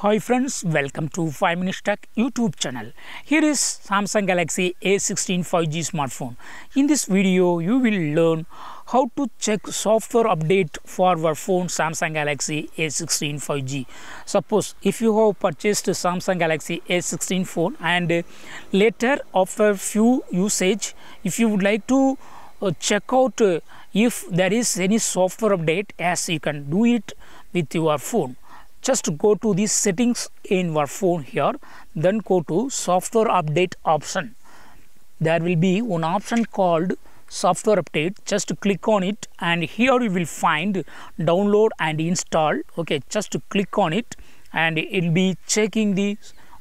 Hi friends, welcome to 5 Minutes Tech YouTube channel. Here is Samsung Galaxy A16 5G smartphone. In this video, you will learn how to check software update for your phone Samsung Galaxy A16 5G. Suppose if you have purchased Samsung Galaxy A16 phone and later after few usage, if you would like to uh, check out uh, if there is any software update as you can do it with your phone just go to the settings in your phone here then go to software update option. There will be one option called software update. Just click on it and here you will find download and install. Okay just click on it and it will be checking the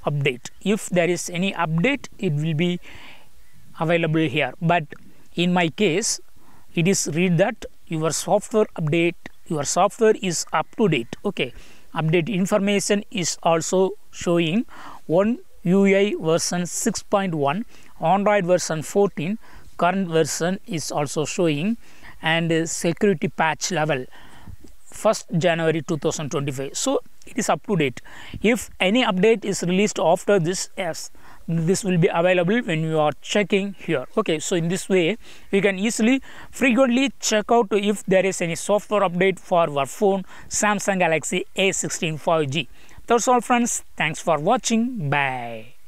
update. If there is any update it will be available here. But in my case it is read that your software update your software is up to date. Okay update information is also showing one UI version 6.1 Android version 14 current version is also showing and security patch level 1st January 2025 so is up to date. If any update is released after this yes this will be available when you are checking here. Okay so in this way we can easily frequently check out if there is any software update for our phone samsung galaxy a16 5g that's all friends. Thanks for watching. Bye